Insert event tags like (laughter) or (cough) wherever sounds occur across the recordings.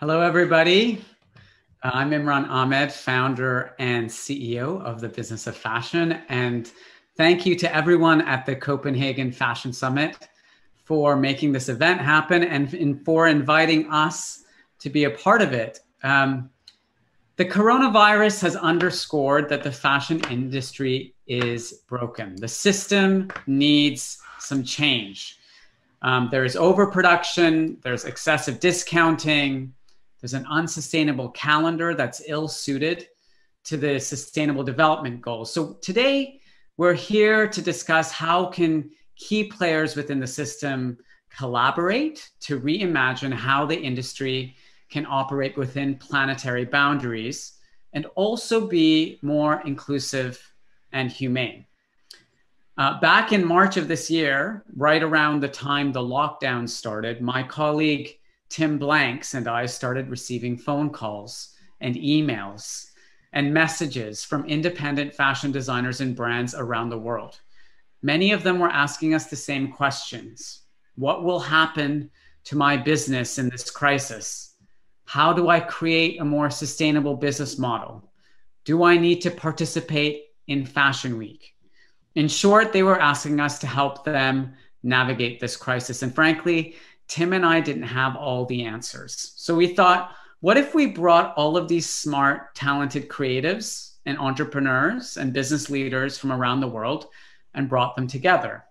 Hello, everybody. Uh, I'm Imran Amed, founder and CEO of the Business of Fashion. And thank you to everyone at the Copenhagen Fashion Summit for making this event happen and for inviting us to be a part of it. Um, the coronavirus has underscored that the fashion industry is broken. The system needs some change. Um, there is overproduction, there's excessive discounting, there's an unsustainable calendar that's ill suited to the sustainable development goals. So today we're here to discuss how can key players within the system collaborate to reimagine how the industry can operate within planetary boundaries and also be more inclusive and humane. Uh, back in March of this year, right around the time the lockdown started, my colleague Tim Blanks and I started receiving phone calls and emails and messages from independent fashion designers and brands around the world. Many of them were asking us the same questions What will happen to my business in this crisis? How do I create a more sustainable business model? Do I need to participate in Fashion Week? In short, they were asking us to help them navigate this crisis. And frankly, Tim and I didn't have all the answers. So we thought, what if we brought all of these smart, talented creatives and entrepreneurs and business leaders from around the world and brought them together?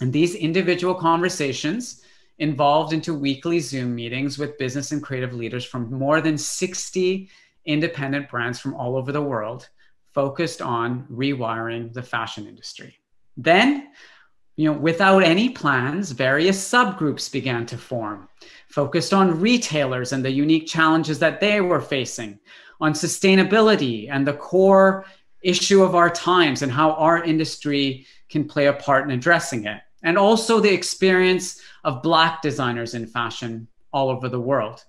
And these individual conversations involved into weekly Zoom meetings with business and creative leaders from more than 60 independent brands from all over the world focused on rewiring the fashion industry. Then you know, without any plans, various subgroups began to form, focused on retailers and the unique challenges that they were facing, on sustainability and the core issue of our times and how our industry can play a part in addressing it, and also the experience of Black designers in fashion all over the world.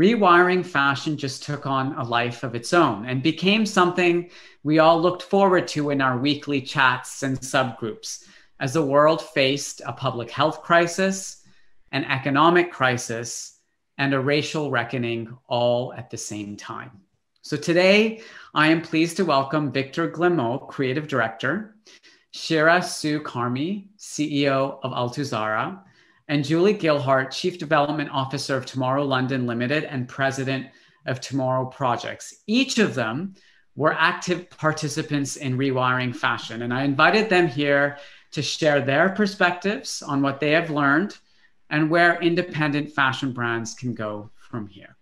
Rewiring fashion just took on a life of its own and became something we all looked forward to in our weekly chats and subgroups as the world faced a public health crisis, an economic crisis, and a racial reckoning all at the same time. So today, I am pleased to welcome Victor Glemaud, Creative Director, Shira Sue Carmi, CEO of Altuzarra, and Julie Gilhart, Chief Development Officer of Tomorrow London Limited and President of Tomorrow Projects. Each of them were active participants in rewiring fashion. And I invited them here to share their perspectives on what they have learned and where independent fashion brands can go from here.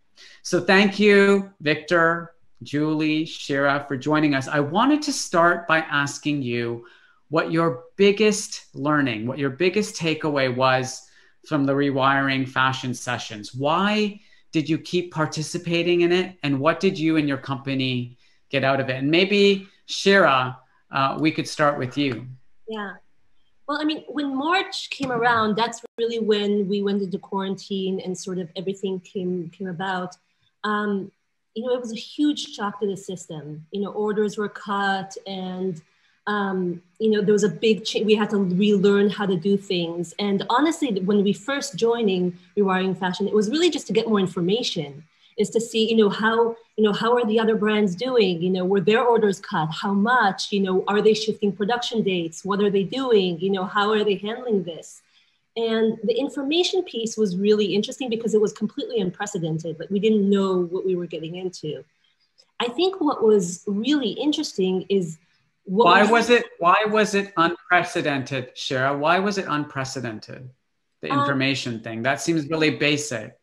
So thank you, Victor, Julie, Shira, for joining us. I wanted to start by asking you what your biggest learning, what your biggest takeaway was from the rewiring fashion sessions. Why did you keep participating in it? And what did you and your company get out of it? And maybe, Shira, uh, we could start with you. Yeah. Well, I mean, when March came around, that's really when we went into quarantine and sort of everything came came about. Um, you know, it was a huge shock to the system. You know, orders were cut, and um, you know, there was a big change. We had to relearn how to do things. And honestly, when we first joining Rewiring Fashion, it was really just to get more information is to see, you know, how, you know, how are the other brands doing? You know, were their orders cut? How much? You know, are they shifting production dates? What are they doing? You know, how are they handling this? And the information piece was really interesting because it was completely unprecedented. Like we didn't know what we were getting into. I think what was really interesting is why was, was it why was it unprecedented, Shira? Why was it unprecedented? The um, information um, thing that seems really basic.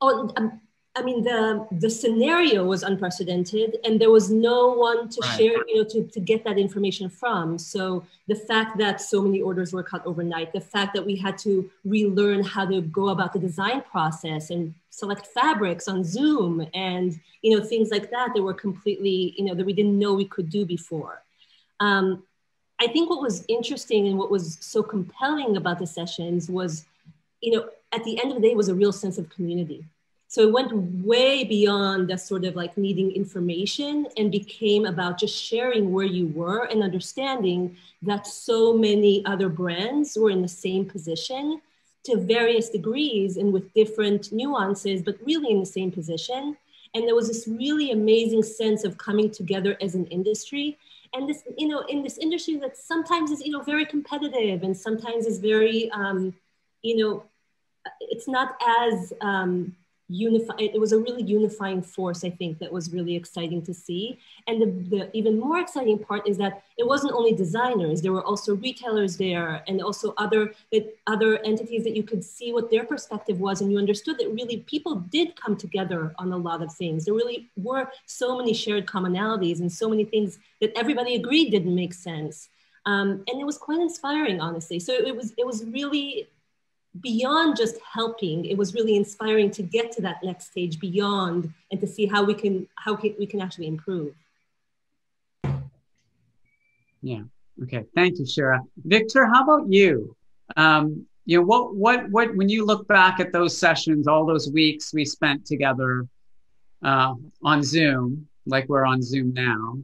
Oh, um, I mean, the the scenario was unprecedented, and there was no one to right. share, you know, to, to get that information from. So the fact that so many orders were cut overnight, the fact that we had to relearn how to go about the design process and select fabrics on Zoom, and you know, things like that, that were completely, you know, that we didn't know we could do before. Um, I think what was interesting and what was so compelling about the sessions was, you know, at the end of the day, was a real sense of community so it went way beyond the sort of like needing information and became about just sharing where you were and understanding that so many other brands were in the same position to various degrees and with different nuances, but really in the same position. And there was this really amazing sense of coming together as an industry. And this, you know, in this industry that sometimes is, you know, very competitive and sometimes is very, um, you know, it's not as um, unify it was a really unifying force i think that was really exciting to see. And the, the, even more exciting part is that it wasn't only designers there were also retailers there and also other other entities that you could see what their perspective was and you understood that really people did come together on a lot of things. There really were so many shared commonalities and so many things that everybody agreed didn't make sense. Um, and it was quite inspiring honestly. So it was it was really beyond just helping it was really inspiring to get to that next stage beyond and to see how we can how we can actually improve. Yeah. Okay. Thank you shira. Victor how about you? Um, you know what what what when you look back at those sessions all those weeks we spent together uh, on zoom like we're on zoom now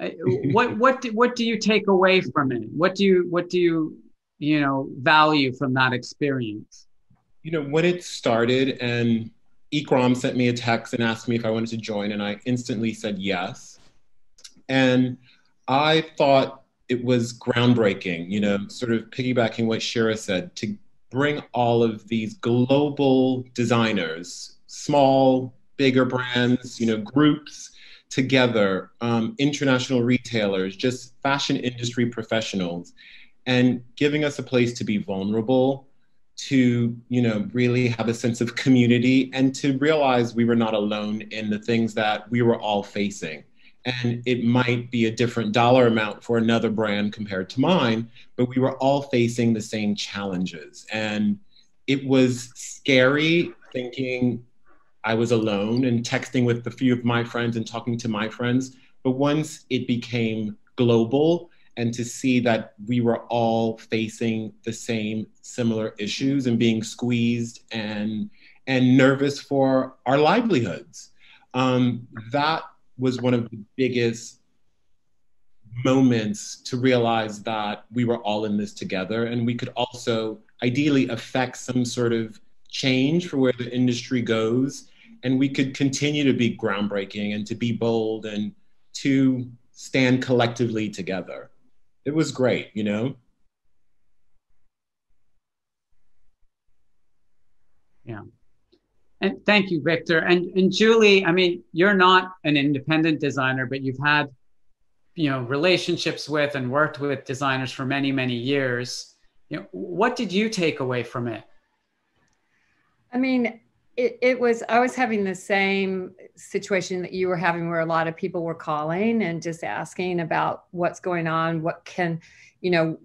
uh, (laughs) what what do, what do you take away from it? What do you what do you you know value from that experience you know when it started and Imran sent me a text and asked me if I wanted to join, and I instantly said yes. And I thought it was groundbreaking, you know, sort of piggybacking what Shira said, to bring all of these global designers, small, bigger brands, you know, groups together, um, international retailers, just fashion industry professionals, and giving us a place to be vulnerable to you know really have a sense of community and to realize we were not alone in the things that we were all facing. And it might be a different dollar amount for another brand compared to mine but we were all facing the same challenges. And it was scary thinking i was alone and texting with a few of my friends and talking to my friends but once it became global and to see that we were all facing the same similar issues and being squeezed and and nervous for our livelihoods. Um, that was one of the biggest moments to realize that we were all in this together and we could also ideally affect some sort of change for where the industry goes and we could continue to be groundbreaking and to be bold and to stand collectively together it was great, you know? Yeah. And thank you, Victor. And and Julie, I mean, you're not an independent designer, but you've had, you know, relationships with and worked with designers for many, many years. You know, what did you take away from it? I mean, it, it was i was having the same situation that you were having where a lot of people were calling and just asking about what's going on what can you know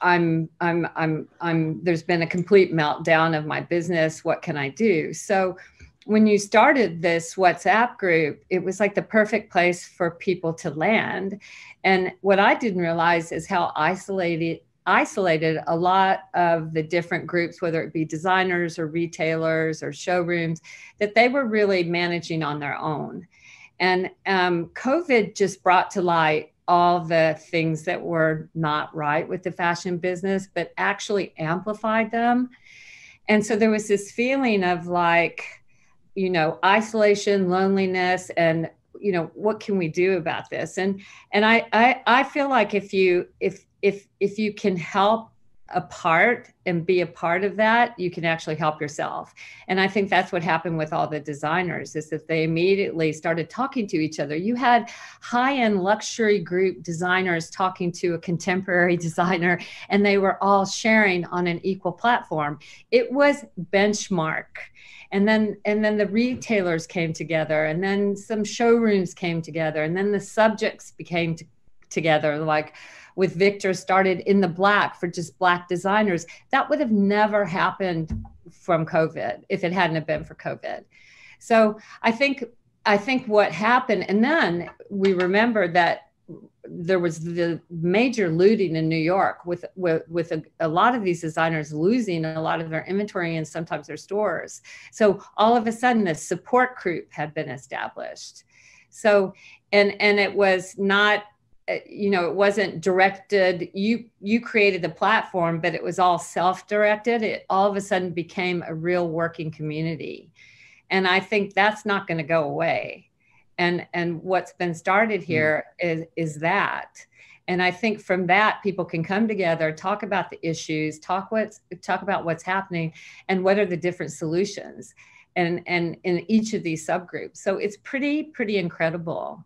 i'm i'm i'm i'm there's been a complete meltdown of my business what can i do so when you started this WhatsApp group, it was like the perfect place for people to land. And what I didn't realize is how isolated isolated a lot of the different groups, whether it be designers or retailers or showrooms, that they were really managing on their own. And um, COVID just brought to light all the things that were not right with the fashion business, but actually amplified them. And so there was this feeling of like, you know, isolation, loneliness, and you know what can we do about this and and I, I i feel like if you if if if you can help a part and be a part of that you can actually help yourself. And i think that's what happened with all the designers is that they immediately started talking to each other. You had high-end luxury group designers talking to a contemporary (laughs) designer and they were all sharing on an equal platform. It was benchmark. And then and then the retailers came together and then some showrooms came together and then the subjects became t- together like with Victor started IN THE BLK for just black designers. That would have never happened from COVID if it hadn't have been for COVID. So I think I think what happened, and then we remember that there was the major looting in New York with with, with a, a, lot of these designers losing a lot of their inventory and sometimes their stores. So all of a sudden, the support group had been established. So and and it was not you know it wasn't directed you you created the platform but it was all self-directed. It all of a sudden became a real working community. And i think that's not going to go away. And and what's been started hmm. here mm. is is that. And i think from that people can come together talk about the issues talk what's talk about what's happening and what are the different solutions and and in each of these subgroups. So it's pretty pretty incredible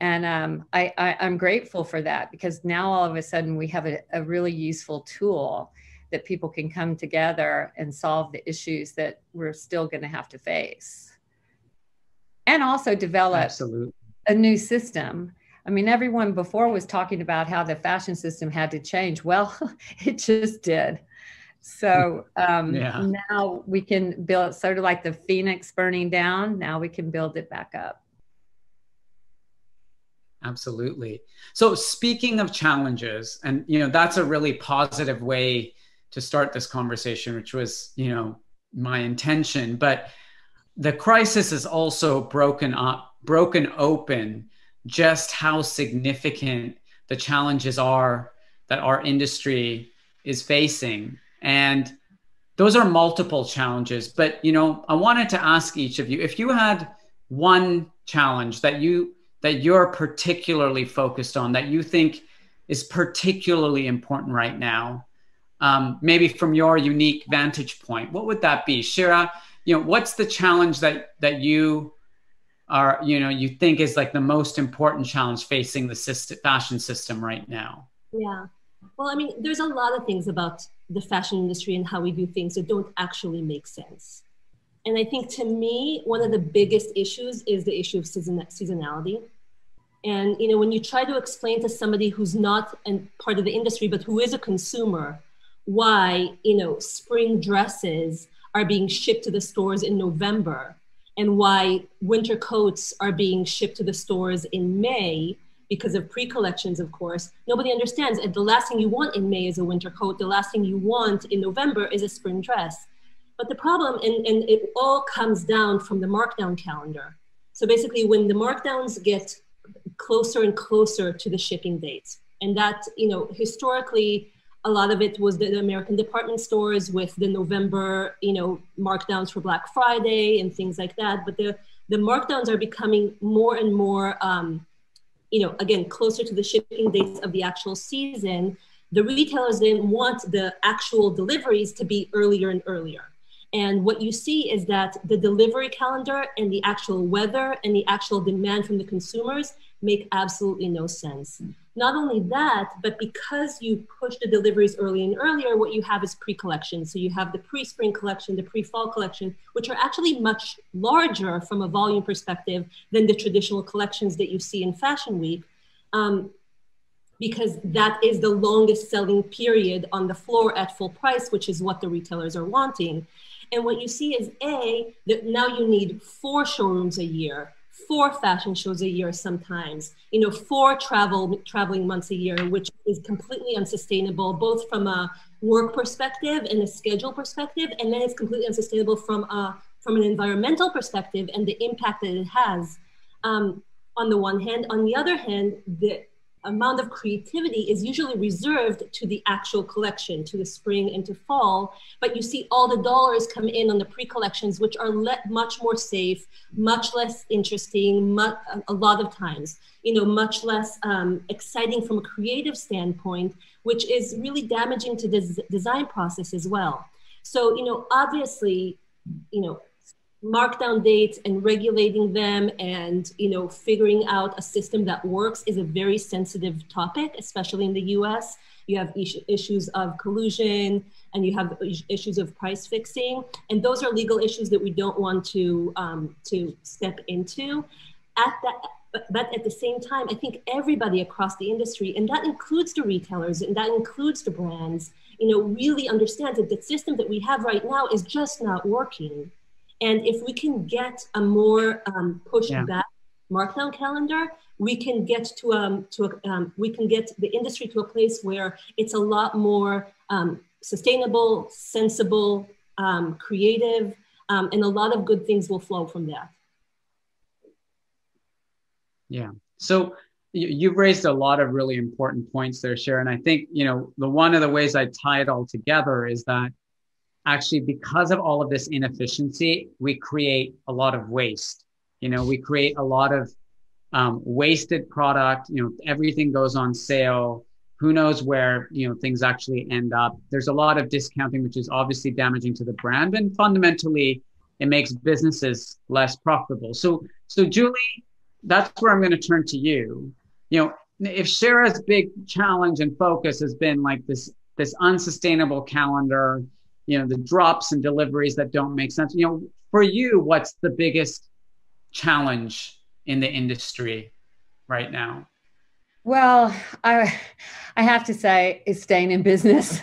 and um, I, I, am grateful for that because now all of a sudden we have a, a, really useful tool that people can come together and solve the issues that we're still going to have to face. And also develop Absolutely. a new system. I mean, everyone before was talking about how the fashion system had to change. Well, (laughs) it just did. So (laughs) um, yeah. now we can build sort of like the phoenix burning down. Now we can build it back up. Absolutely. So speaking of challenges, and you know, that's a really positive way to start this conversation, which was, you know, my intention. But the crisis has also broken up, broken open just how significant the challenges are that our industry is facing. And those are multiple challenges. But you know, I wanted to ask each of you if you had one challenge that you that you're particularly focused on that you think is particularly important right now um, maybe from your unique vantage point what would that be? Shira you know what's the challenge that that you are you know you think is like the most important challenge facing the system, fashion system right now? Yeah. Well i mean there's a lot of things about the fashion industry and how we do things that don't actually make sense and I think to me, one of the biggest issues is the issue of season, seasonality. And you know, when you try to explain to somebody who's not a part of the industry but who is a consumer, why you know spring dresses are being shipped to the stores in November, and why winter coats are being shipped to the stores in May because of pre-collections, of course, nobody understands. And the last thing you want in May is a winter coat. The last thing you want in November is a spring dress. But the problem, and, and it all comes down from the markdown calendar. So basically, when the markdowns get closer and closer to the shipping dates, and that, you know, historically, a lot of it was the American department stores with the November, you know, markdowns for Black Friday and things like that. But the the markdowns are becoming more and more, um, you know, again closer to the shipping dates of the actual season. The retailers then want the actual deliveries to be earlier and earlier. And what you see is that the delivery calendar and the actual weather and the actual demand from the consumers make absolutely no sense. Not only that, but because you push the deliveries early and earlier, what you have is pre collection. So you have the pre spring collection, the pre fall collection, which are actually much larger from a volume perspective than the traditional collections that you see in Fashion Week. Um, because that is the longest selling period on the floor at full price, which is what the retailers are wanting. And what you see is A, that now you need four showrooms a year, four fashion shows a year sometimes, you know, four travel traveling months a year, which is completely unsustainable, both from a work perspective and a schedule perspective, and then it's completely unsustainable from a from an environmental perspective and the impact that it has. Um, on the one hand, on the other hand, the amount of creativity is usually reserved to the actual collection, to the spring and to fall. But you see all the dollars come in on the pre-collections, which are much more safe, much less interesting, a lot of times, you know, much less um, exciting from a creative standpoint, which is really damaging to the design process as well. So, you know, obviously, you know, markdown dates and regulating them and you know figuring out a system that works is a very sensitive topic especially in the us you have issues of collusion and you have issues of price fixing. And those are legal issues that we don't want to um, to step into. At that but at the same time i think everybody across the industry and that includes the retailers and that includes the brands you know really understands that the system that we have right now is just not working and if we can get a more um, pushed yeah. back markdown calendar, we can get to um to a, um, we can get the industry to a place where it's a lot more um, sustainable, sensible, um, creative, um, and a lot of good things will flow from that. Yeah. So you've raised a lot of really important points there, Shira. I think, you know, the one of the ways I tie it all together is that actually because of all of this inefficiency, we create a lot of waste. You know, we create a lot of um, wasted product. You know, everything goes on sale. Who knows where you know things actually end up? There's a lot of discounting, which is obviously damaging to the brand, and fundamentally, it makes businesses less profitable. So, so Julie, that's where I'm going to turn to you. You know, if Shira's big challenge and focus has been like this this unsustainable calendar, you know, the drops and deliveries that don't make sense. You know, for you, what's the biggest challenge in the industry right now? Well, I I have to say is staying in business.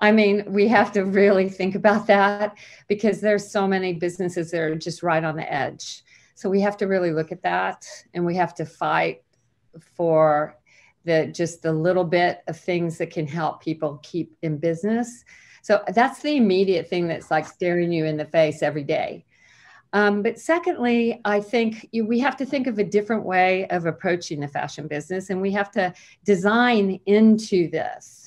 I mean, we have to really think about that because there's so many businesses that are just right on the edge. So we have to really look at that and we have to fight for the just the little bit of things that can help people keep in business. So that's the immediate thing that's like staring you in the face every day. Um, but secondly, I think you, we have to think of a different way of approaching the fashion business, and we have to design into this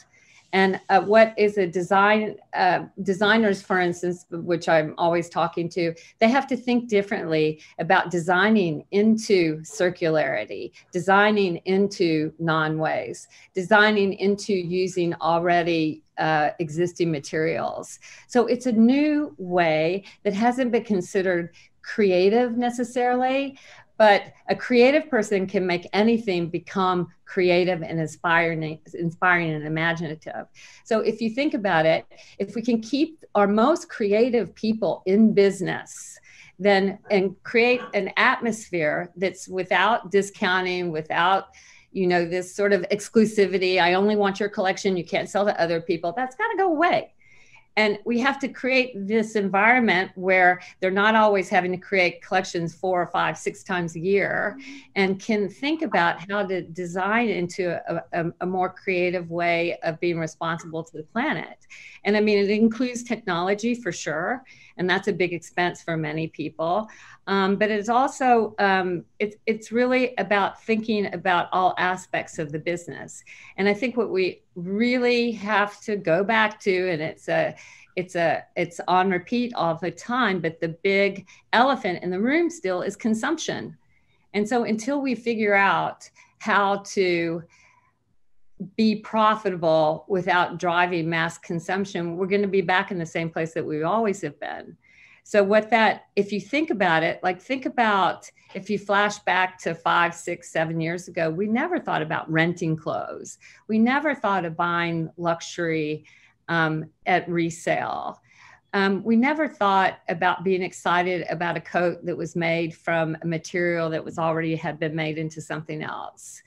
and uh, what is a design uh, designers for instance which i'm always talking to they have to think differently about designing into circularity designing into non-waste designing into using already uh, existing materials. So it's a new way that hasn't been considered creative necessarily but a creative person can make anything become creative and inspiring inspiring and imaginative. So if you think about it if we can keep our most creative people in business then and create an atmosphere that's without discounting without you know this sort of exclusivity i only want your collection you can't sell to other people that's got to go away. And we have to create this environment where they're not always having to create collections four or five six times a year and can think about how to design into a, a, a, more creative way of being responsible to the planet. And i mean it includes technology for sure and that's a big expense for many people um, but it's also um, it's it's really about thinking about all aspects of the business. And I think what we really have to go back to, and it's a it's a it's on repeat all the time, but the big elephant in the room still is consumption. And so until we figure out how to be profitable without driving mass consumption, we're going to be back in the same place that we always have been. So, what that, if you think about it, like think about if you flash back to five, six, seven years ago, we never thought about renting clothes. We never thought of buying luxury um, at resale. Um, we never thought about being excited about a coat that was made from a material that was already had been made into something else.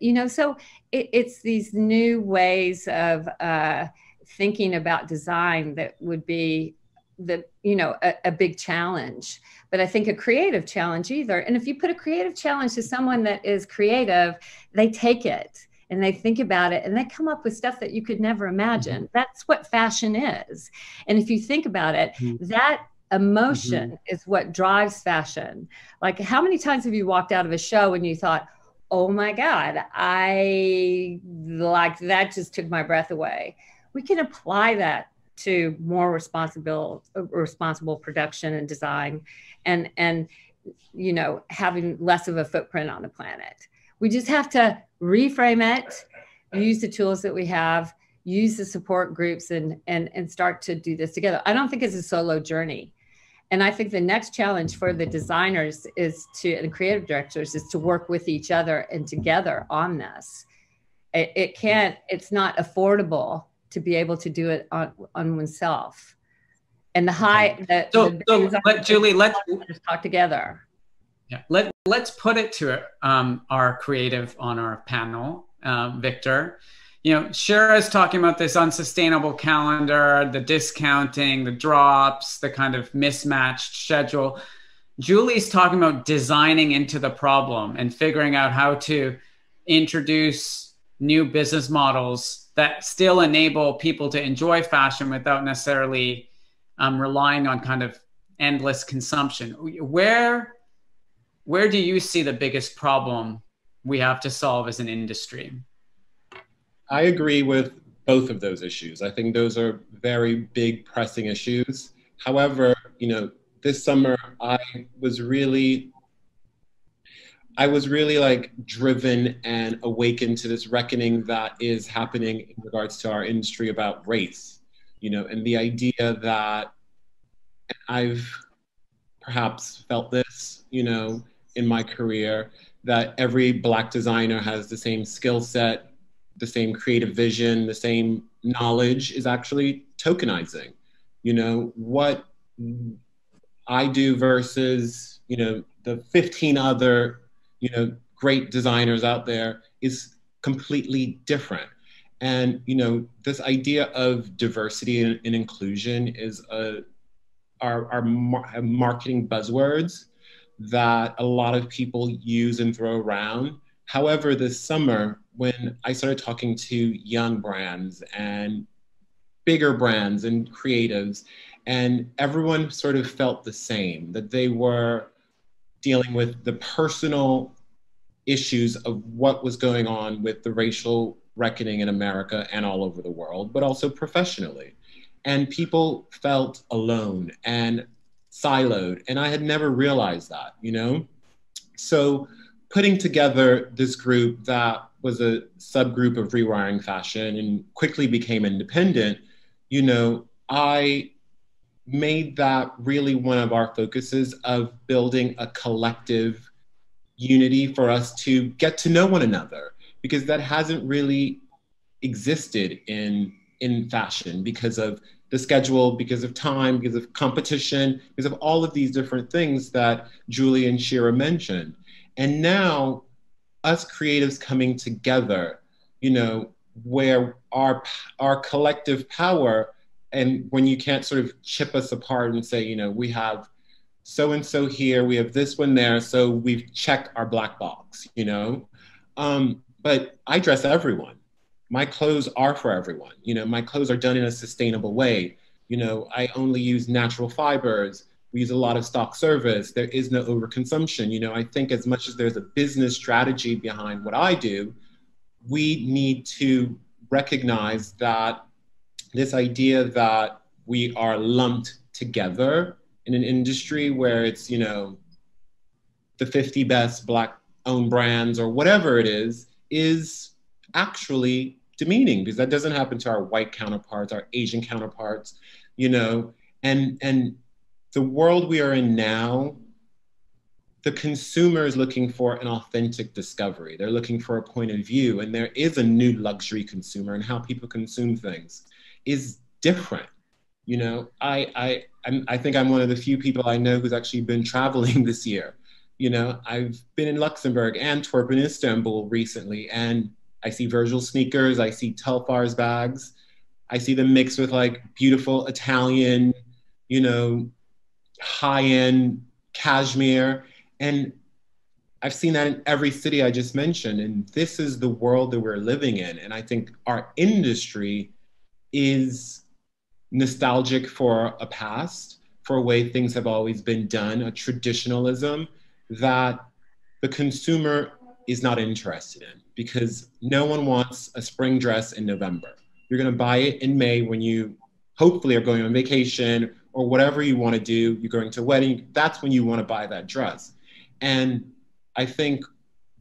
You know, so it, it's these new ways of uh, thinking about design that would be the you know a, a, big challenge. But i think a creative challenge either. And if you put a creative challenge to someone that is creative they take it and they think about it and they come up with stuff that you could never imagine mm-hmm. that's what fashion is and if you think about it mm-hmm. that emotion mm-hmm. is what drives fashion like how many times have you walked out of a show and you thought oh my god i like that just took my breath away we can apply that to more responsible responsible production and design and and you know having less of a footprint on the planet we just have to reframe it use the tools that we have use the support groups and and and start to do this together i don't think it's a solo journey and i think the next challenge for the designers is to and creative directors is to work with each other and together on this it, it can't it's not affordable to be able to do it on, on oneself. And the high, the, so, the so let Julie, let's just talk together. Yeah, let let's put it to um, our creative on our panel, uh, Victor. You know, Shira talking about this unsustainable calendar, the discounting, the drops, the kind of mismatched schedule. Julie's talking about designing into the problem and figuring out how to introduce new business models that still enable people to enjoy fashion without necessarily um, relying on kind of endless consumption. Where where do you see the biggest problem we have to solve as an industry? I agree with both of those issues. I think those are very big pressing issues. However, you know, this summer I was really I was really like driven and awakened to this reckoning that is happening in regards to our industry about race, you know, and the idea that I've perhaps felt this, you know, in my career, that every black designer has the same skill set, the same creative vision, the same knowledge is actually tokenizing. You know, what I do versus, you know, the 15 other you know, great designers out there is completely different. And you know, this idea of diversity and, and inclusion is a our, our mar- marketing buzzwords that a lot of people use and throw around. However, this summer, when I started talking to young brands and bigger brands and creatives, and everyone sort of felt the same that they were dealing with the personal issues of what was going on with the racial reckoning in America and all over the world, but also professionally. And people felt alone and siloed. And I had never realized that, you know? So putting together this group that was a subgroup of rewiring fashion and quickly became independent, you know, I made that really one of our focuses of building a collective unity for us to get to know one another because that hasn't really existed in in fashion because of the schedule, because of time, because of competition, because of all of these different things that Julie and Shira mentioned. And now us creatives coming together, you know, where our our collective power and when you can't sort of chip us apart and say, you know, we have so and so here, we have this one there, so we've checked our black box, you know. Um, but I dress everyone. My clothes are for everyone. You know, my clothes are done in a sustainable way. You know, I only use natural fibers. We use a lot of stock service. There is no overconsumption. You know, I think as much as there's a business strategy behind what I do, we need to recognize that this idea that we are lumped together in an industry where it's, you know, the 50 best black owned brands or whatever it is, is actually demeaning because that doesn't happen to our white counterparts, our Asian counterparts, you know, and and the world we are in now, the consumer is looking for an authentic discovery. They're looking for a point of view, and there is a new luxury consumer, and how people consume things is different. You know, I I I'm, I think I'm one of the few people I know who's actually been traveling (laughs) this year. You know, I've been in Luxembourg, Antwerp, and Istanbul recently, and I see Virgil sneakers, I see Telfar's bags, I see them mixed with like beautiful Italian, you know, high-end cashmere, and I've seen that in every city I just mentioned. And this is the world that we're living in. And I think our industry is nostalgic for a past, for a way things have always been done, a traditionalism that the consumer is not interested in because no one wants a spring dress in November. You're going to buy it in May when you hopefully are going on vacation or whatever you want to do. You're going to a wedding. That's when you want to buy that dress. And I think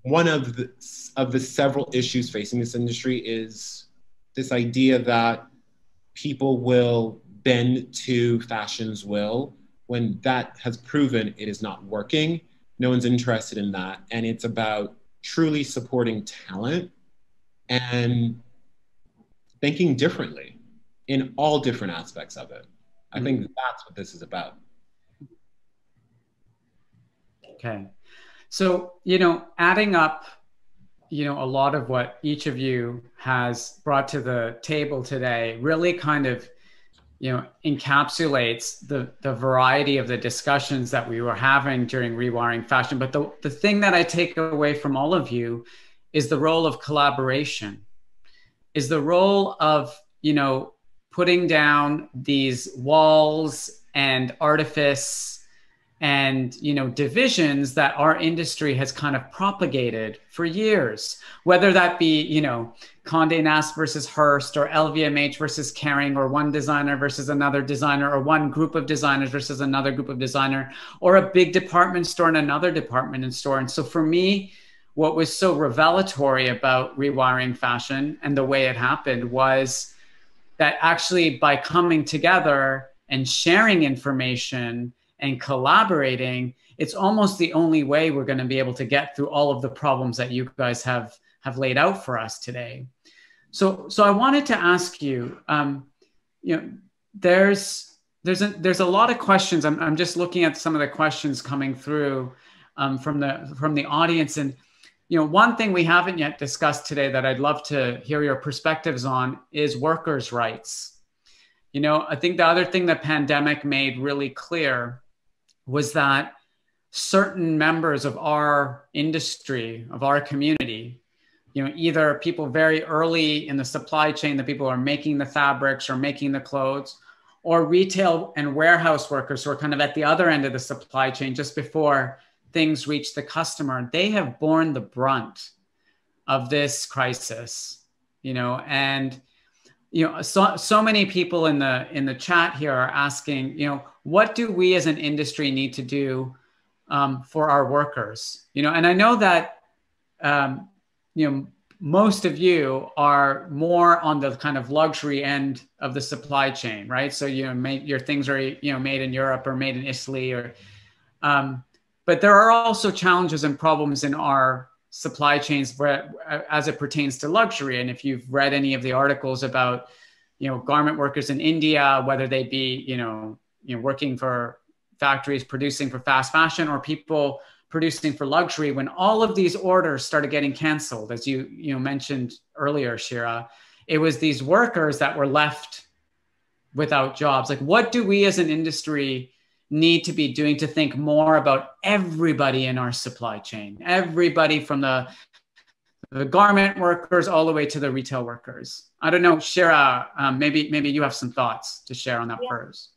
one of the, of the several issues facing this industry is this idea that people will bend to fashion's will when that has proven it is not working. No one's interested in that. And it's about truly supporting talent and thinking differently in all different aspects of it. I think mm-hmm. that's what this is about. Okay. So, you know, adding up you know a lot of what each of you has brought to the table today really kind of you know encapsulates the the variety of the discussions that we were having during rewiring fashion. But the, the thing that i take away from all of you is the role of collaboration is the role of you know putting down these walls and artifice and you know divisions that our industry has kind of propagated for years whether that be you know Condé Nast versus Hearst or LVMH versus Kering or one designer versus another designer or one group of designers versus another group of designer or a big department store and another department store. And so for me what was so revelatory about rewiring fashion and the way it happened was that actually by coming together and sharing information and collaborating, it's almost the only way we're going to be able to get through all of the problems that you guys have have laid out for us today. So, so I wanted to ask you, um, you know, there's there's a there's a lot of questions. I'm I'm just looking at some of the questions coming through um, from the from the audience, and you know, one thing we haven't yet discussed today that I'd love to hear your perspectives on is workers' rights. You know, I think the other thing the pandemic made really clear was that certain members of our industry, of our community, you know, either people very early in the supply chain, the people are making the fabrics or making the clothes, or retail and warehouse workers who are kind of at the other end of the supply chain just before things reach the customer, they have borne the brunt of this crisis, you know, and you know so so many people in the in the chat here are asking you know what do we as an industry need to do um, for our workers? You know and i know that um, you know most of you are more on the kind of luxury end of the supply chain right? So you know your things are you know made in europe or made in italy or um, but there are also challenges and problems in our supply chains as it pertains to luxury. And if you've read any of the articles about, you know, garment workers in India, whether they be, you know, you know, working for factories producing for fast fashion or people producing for luxury, when all of these orders started getting canceled, as you you know mentioned earlier, Shira, it was these workers that were left without jobs. Like, what do we as an industry need to be doing to think more about everybody in our supply chain, everybody from the the garment workers all the way to the retail workers. I don't know, Shira, um, maybe maybe you have some thoughts to share on that yeah. first.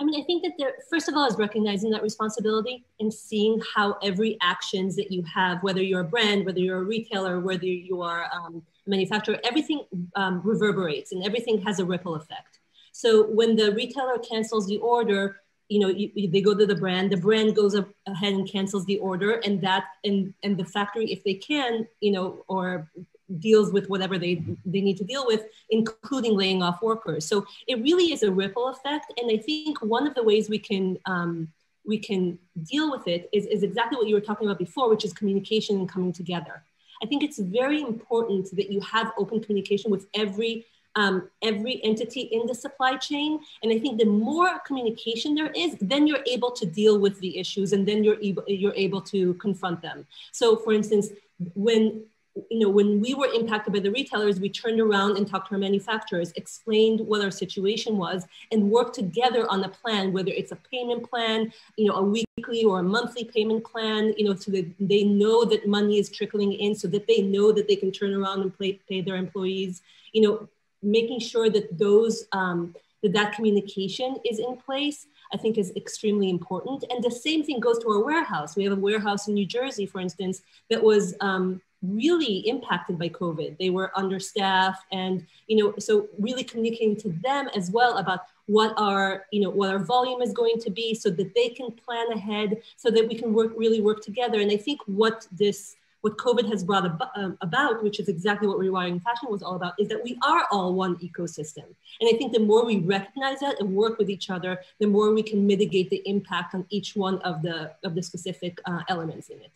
I mean, I think that there, first of all, is recognizing that responsibility and seeing how every actions that you have, whether you're a brand, whether you're a retailer, whether you are um, a manufacturer, everything um, reverberates and everything has a ripple effect. So when the retailer cancels the order, you know you, you, they go to the brand the brand goes up ahead and cancels the order and that and and the factory if they can you know or deals with whatever they they need to deal with including laying off workers. So it really is a ripple effect and i think one of the ways we can um, we can deal with it is, is exactly what you were talking about before which is communication and coming together. I think it's very important that you have open communication with every um, every entity in the supply chain. And I think the more communication there is, then you're able to deal with the issues and then you're able, you're able to confront them. So for instance, when you know, when we were impacted by the retailers, we turned around and talked to our manufacturers, explained what our situation was, and worked together on a plan, whether it's a payment plan, you know, a weekly or a monthly payment plan, you know, so that they know that money is trickling in, so that they know that they can turn around and pay, pay their employees. You know, making sure that those um, that that communication is in place i think is extremely important. And the same thing goes to our warehouse. We have a warehouse in new jersey for instance that was um, really impacted by covid. They were understaffed and you know so really communicating to them as well about what our you know what our volume is going to be so that they can plan ahead so that we can work really work together. And i think what this what COVID has brought ab um, about, which is exactly what rewiring fashion was all about, is that we are all one ecosystem. And I think the more we recognize that and work with each other, the more we can mitigate the impact on each one of the, of the specific uh, elements in it.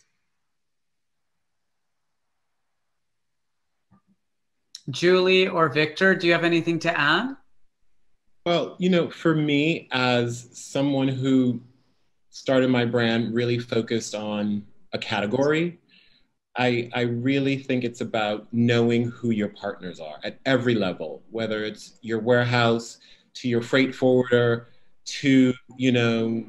Julie or Victor, do you have anything to add? Well, you know, for me, as someone who started my brand really focused on a category, I, I really think it's about knowing who your partners are at every level, whether it's your warehouse to your freight forwarder to, you know,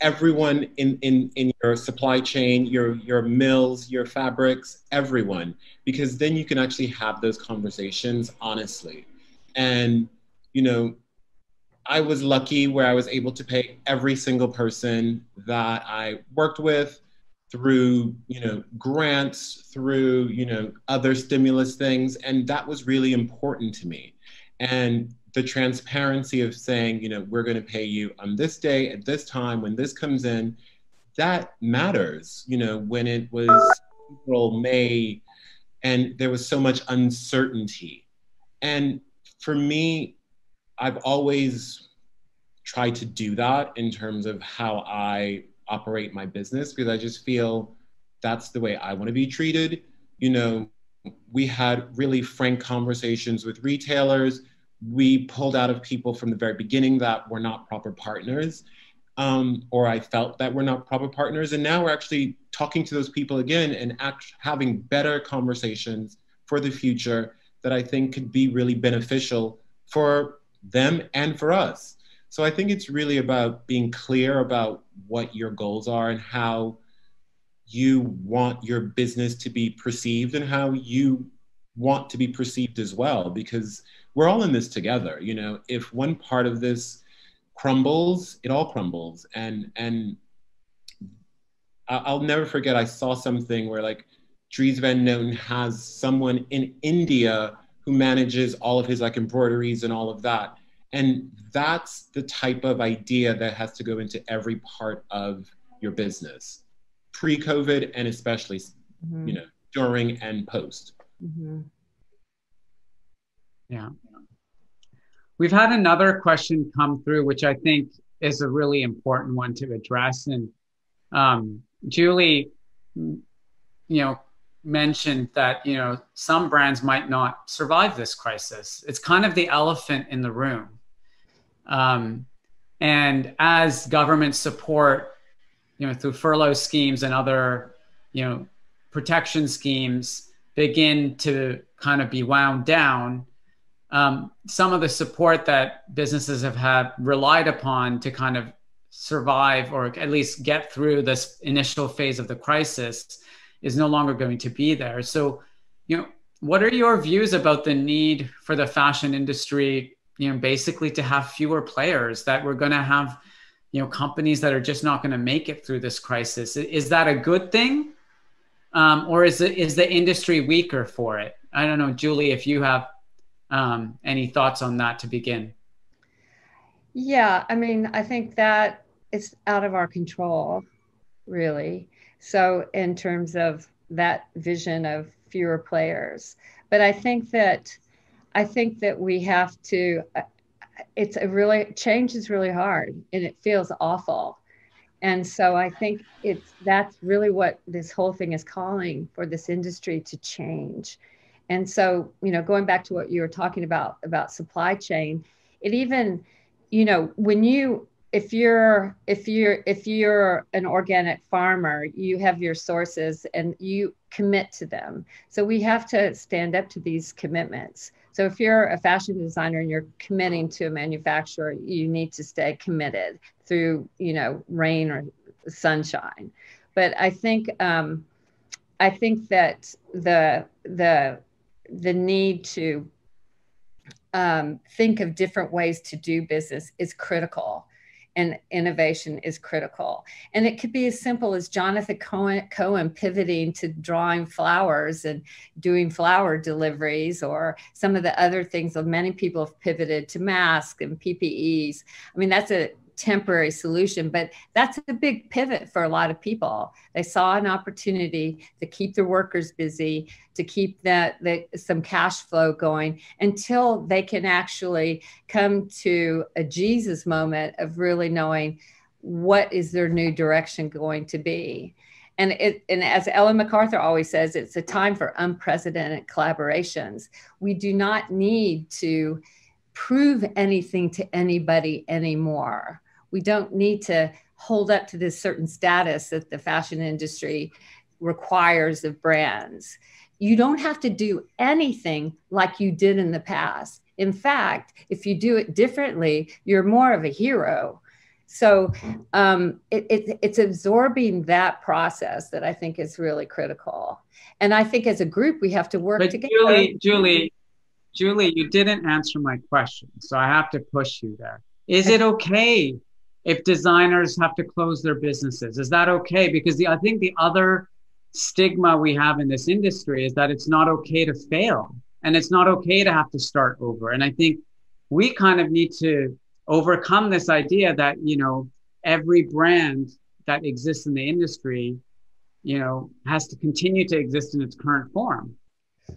everyone in, in, in your supply chain, your, your mills, your fabrics, everyone, because then you can actually have those conversations honestly. And, you know, I was lucky where I was able to pay every single person that I worked with through, you know, grants, through, you know, other stimulus things. And that was really important to me. And the transparency of saying, you know, we're going to pay you on this day at this time when this comes in, that matters. You know, when it was April, May, and there was so much uncertainty. And for me, I've always tried to do that in terms of how I operate my business because I just feel that's the way I want to be treated. You know, we had really frank conversations with retailers. We pulled out of people from the very beginning that were not proper partners, um, or I felt that we're not proper partners. And now we're actually talking to those people again and act, having better conversations for the future that I think could be really beneficial for them and for us. So I think it's really about being clear about what your goals are and how you want your business to be perceived and how you want to be perceived as well because we're all in this together you know if one part of this crumbles it all crumbles and and i'll never forget i saw something where like Dries Van Noten has someone in India who manages all of his like embroideries and all of that. And that's the type of idea that has to go into every part of your business, pre-COVID and especially, mm-hmm. you know, during and post. Mm-hmm. Yeah. We've had another question come through, which I think is a really important one to address. And um, Julie, you know, mentioned that you know some brands might not survive this crisis. It's kind of the elephant in the room. Um, and as government support, you know, through furlough schemes and other, you know, protection schemes begin to kind of be wound down, um, some of the support that businesses have had relied upon to kind of survive or at least get through this initial phase of the crisis is no longer going to be there. So, you know, what are your views about the need for the fashion industry you know basically to have fewer players that we're going to have you know companies that are just not going to make it through this crisis. Is that a good thing? Um, or is it is the industry weaker for it? I don't know julie if you have um, any thoughts on that to begin. Yeah i mean i think that it's out of our control really. So in terms of that vision of fewer players. But i think that I think that we have to, uh, it's a really, change is really hard and it feels awful. And so I think it's, that's really what this whole thing is calling for this industry to change. And so, you know, going back to what you were talking about, about supply chain, it even, you know, when you, if you're if you're if you're an organic farmer you have your sources and you commit to them so we have to stand up to these commitments so if you're a fashion designer and you're committing to a manufacturer, you need to stay committed through, you know, rain or sunshine. But I think um, I think that the the the need to um, think of different ways to do business is critical and innovation is critical. And it could be as simple as Jonathan Cohen, Cohen pivoting to drawing flowers and doing flower deliveries, or some of the other things that many people have pivoted to masks and PPEs. I mean, that's a temporary solution, but that's a big pivot for a lot of people. They saw an opportunity to keep their workers busy, to keep that, that some cash flow going until they can actually come to a Jesus moment of really knowing what is their new direction going to be. And, it, and as Ellen MacArthur always says, it's a time for unprecedented collaborations. We do not need to prove anything to anybody anymore we don't need to hold up to this certain status that the fashion industry requires of brands. You don't have to do anything like you did in the past. In fact, if you do it differently, you're more of a hero. So um, it, it, it's absorbing that process that I think is really critical. And I think as a group, we have to work but together. Julie, Julie, Julie, you didn't answer my question, so I have to push you there Is it okay if designers have to close their businesses? Is that okay? Because the, I think the other stigma we have in this industry is that it's not okay to fail and it's not okay to have to start over. And I think we kind of need to overcome this idea that, you know, every brand that exists in the industry, you know, has to continue to exist in its current form.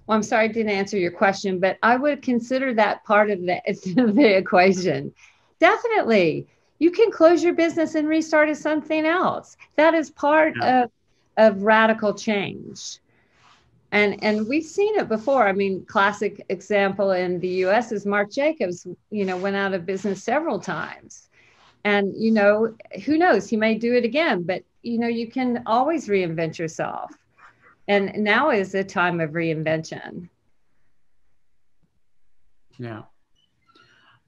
Well, I'm sorry I didn't answer your question, but I would consider that part of the, (laughs) the equation. Definitely. You can close your business and restart as something else. That is part yeah. of, of radical change. And, and we've seen it before. I mean, classic example in the US is Marc Jacobs, you know, went out of business several times. And, you know, who knows, he may do it again, but, you know, you can always reinvent yourself and now is a time of reinvention yeah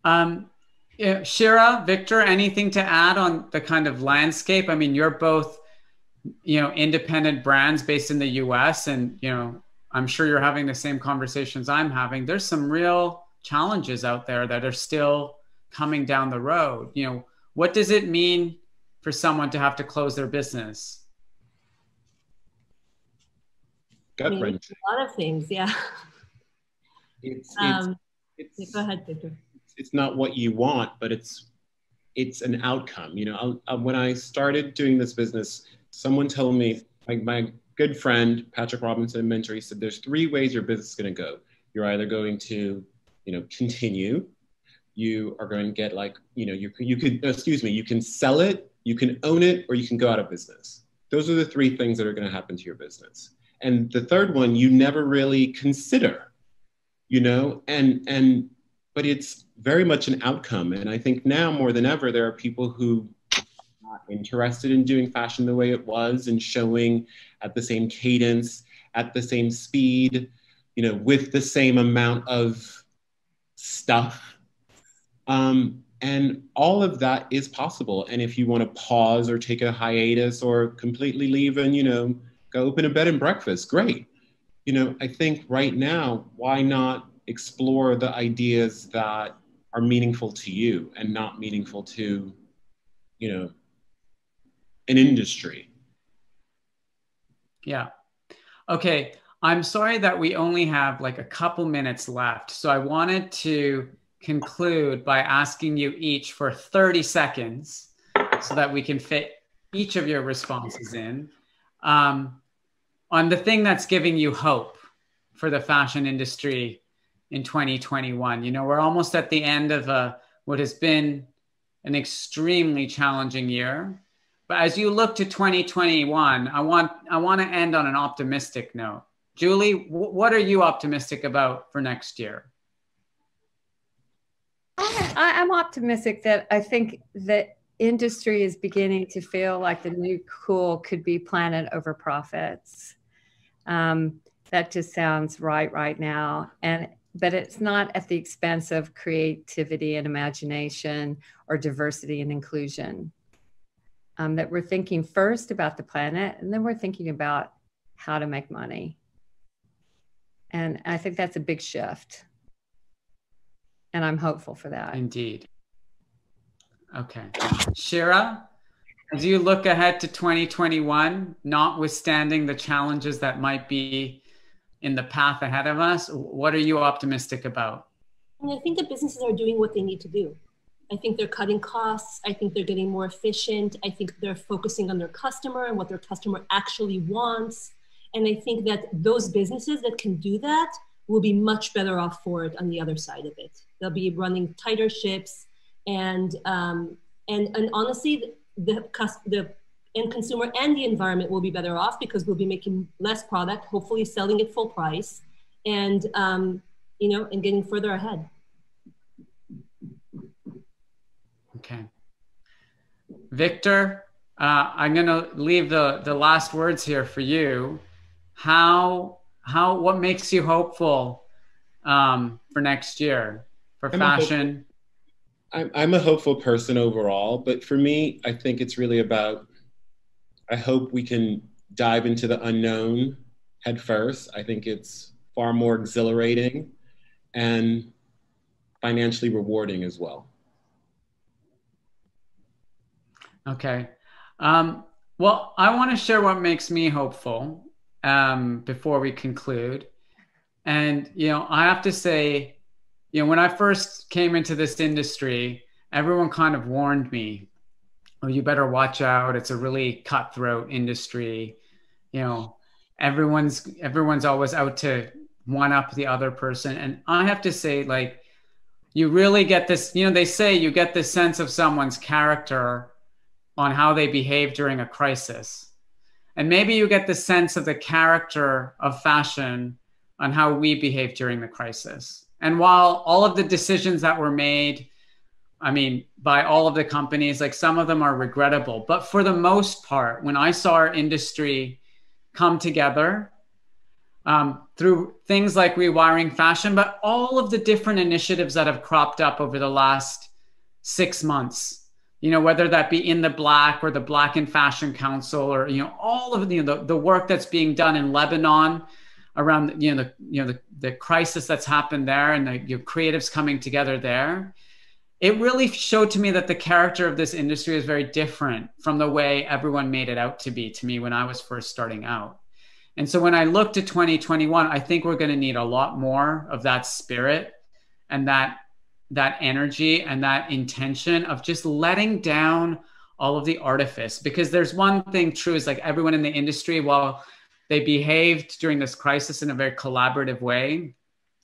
um yeah, shira victor anything to add on the kind of landscape i mean you're both you know independent brands based in the us and you know i'm sure you're having the same conversations i'm having there's some real challenges out there that are still coming down the road you know what does it mean for someone to have to close their business gut I mean, wrenching. A lot of things, yeah. It's, um, it's, it's, go ahead, Victor. It's not what you want, but it's it's an outcome. You know, I, when I started doing this business, someone told me, like my good friend Patrick Robinson, mentor, he said, "There's three ways your business is going to go. You're either going to, you know, continue. You are going to get like, you know, you you could excuse me, you can sell it, you can own it, or you can go out of business. Those are the three things that are going to happen to your business and the third one you never really consider you know and and but it's very much an outcome and i think now more than ever there are people who are not interested in doing fashion the way it was and showing at the same cadence at the same speed you know with the same amount of stuff um, and all of that is possible and if you want to pause or take a hiatus or completely leave and you know go open a bed and breakfast. Great. You know, I think right now, why not explore the ideas that are meaningful to you and not meaningful to, you know, an industry? Yeah. Okay. I'm sorry that we only have like a couple minutes left. So I wanted to conclude by asking you each for 30 seconds so that we can fit each of your responses in. Um, on the thing that's giving you hope for the fashion industry in 2021. You know, we're almost at the end of a, what has been an extremely challenging year. But as you look to 2021, I want I want to end on an optimistic note. Julie, w- what are you optimistic about for next year? I, am optimistic that I think that industry is beginning to feel like the new cool could be planet over profits. Um, that just sounds right right now. And but it's not at the expense of creativity and imagination or diversity and inclusion. Um, that we're thinking first about the planet and then we're thinking about how to make money. And I think that's a big shift. And I'm hopeful for that. Indeed. Okay. Shira, as you look ahead to 2021, notwithstanding the challenges that might be in the path ahead of us, what are you optimistic about? I think that businesses are doing what they need to do. I think they're cutting costs. I think they're getting more efficient. I think they're focusing on their customer and what their customer actually wants. And I think that those businesses that can do that will be much better off for it on the other side of it. They'll be running tighter ships, and um, and and honestly, the, the end consumer and the environment will be better off because we'll be making less product, hopefully selling it full price, and um, you know, and getting further ahead. Okay, Victor, uh, I'm going to leave the the last words here for you. How how what makes you hopeful um, for next year for I'm fashion? I'm, I'm a hopeful person overall, but for me, I think it's really about, I hope we can dive into the unknown head first. I think it's far more exhilarating and financially rewarding as well. Okay. Um, well, I want to share what makes me hopeful um, before we conclude. And, you know, I have to say, you know, when I first came into this industry, everyone kind of warned me, oh, you better watch out. It's a really cutthroat industry. You know, everyone's everyone's always out to one up the other person. And I have to say, like, you really get this, you know, they say you get this sense of someone's character on how they behave during a crisis. And maybe you get the sense of the character of fashion on how we behave during the crisis. And while all of the decisions that were made, I mean, by all of the companies, like some of them are regrettable, but for the most part, when I saw our industry come together um, through things like rewiring fashion, but all of the different initiatives that have cropped up over the last six months you know, whether that be IN THE BLK or the Black in Fashion Council or, you know, all of the, you know, the, the work that's being done in Lebanon around, you know, the, you know, the, the crisis that's happened there and the you know, creatives coming together there. It really showed to me that the character of this industry is very different from the way everyone made it out to be to me when I was first starting out. And so when I look to 2021, I think we're going to need a lot more of that spirit and that that energy and that intention of just letting down all of the artifice because there's one thing true is like everyone in the industry while they behaved during this crisis in a very collaborative way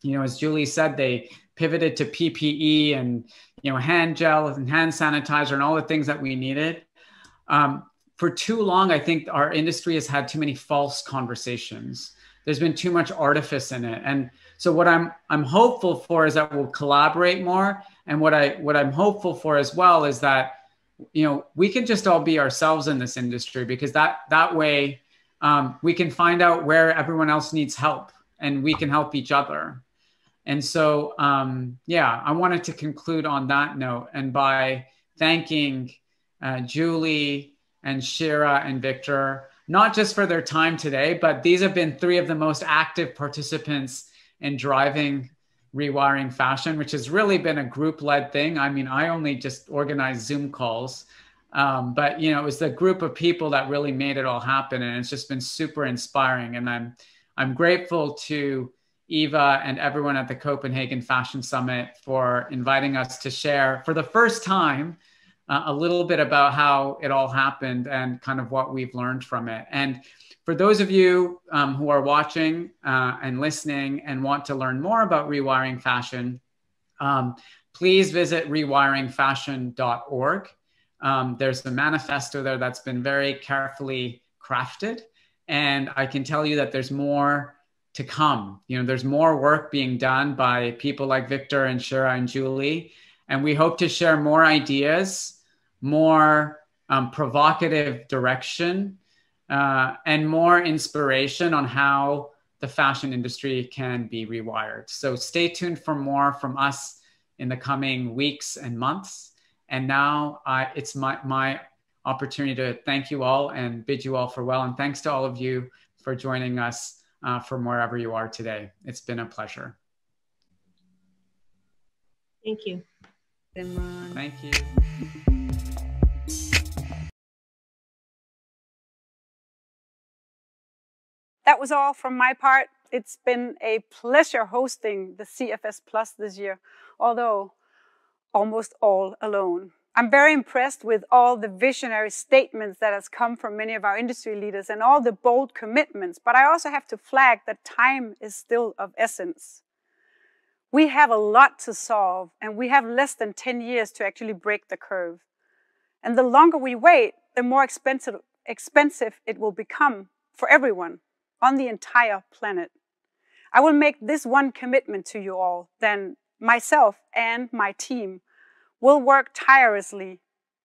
you know as julie said they pivoted to ppe and you know hand gel and hand sanitizer and all the things that we needed um, for too long i think our industry has had too many false conversations there's been too much artifice in it and so what I'm I'm hopeful for is that we'll collaborate more. And what I what I'm hopeful for as well is that you know we can just all be ourselves in this industry because that that way um, we can find out where everyone else needs help and we can help each other. And so um, yeah, I wanted to conclude on that note and by thanking uh, Julie and Shira and Victor not just for their time today, but these have been three of the most active participants in driving rewiring fashion, which has really been a group led thing. I mean, I only just organized Zoom calls, um, but you know, it was the group of people that really made it all happen, and it's just been super inspiring. And I'm I'm grateful to Eva and everyone at the Copenhagen Fashion Summit for inviting us to share for the first time uh, a little bit about how it all happened and kind of what we've learned from it. And for those of you um, who are watching uh, and listening and want to learn more about rewiring fashion, um, please visit rewiringfashion.org. Um, there's a manifesto there that's been very carefully crafted. And I can tell you that there's more to come. You know, there's more work being done by people like Victor and Shira and Julie. And we hope to share more ideas, more um, provocative direction uh, and more inspiration on how the fashion industry can be rewired. So stay tuned for more from us in the coming weeks and months. And now I, it's my, my opportunity to thank you all and bid you all farewell. And thanks to all of you for joining us uh, from wherever you are today. It's been a pleasure. Thank you. Thank you. That was all from my part. It's been a pleasure hosting the CFS Plus this year, although almost all alone. I'm very impressed with all the visionary statements that has come from many of our industry leaders and all the bold commitments, but I also have to flag that time is still of essence. We have a lot to solve and we have less than 10 years to actually break the curve. And the longer we wait, the more expensive, expensive it will become for everyone on the entire planet. I will make this one commitment to you all, then myself and my team will work tirelessly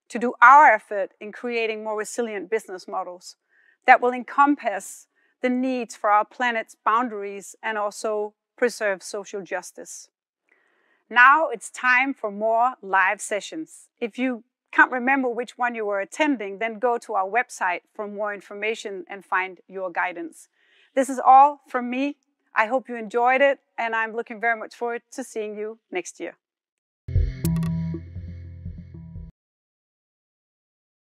to do our effort in creating more resilient business models that will encompass the needs for our planet's boundaries and also preserve social justice. Now it's time for more live sessions. If you can't remember which one you were attending, then go to our website for more information and find your guidance. This is all from me. I hope you enjoyed it, and I'm looking very much forward to seeing you next year.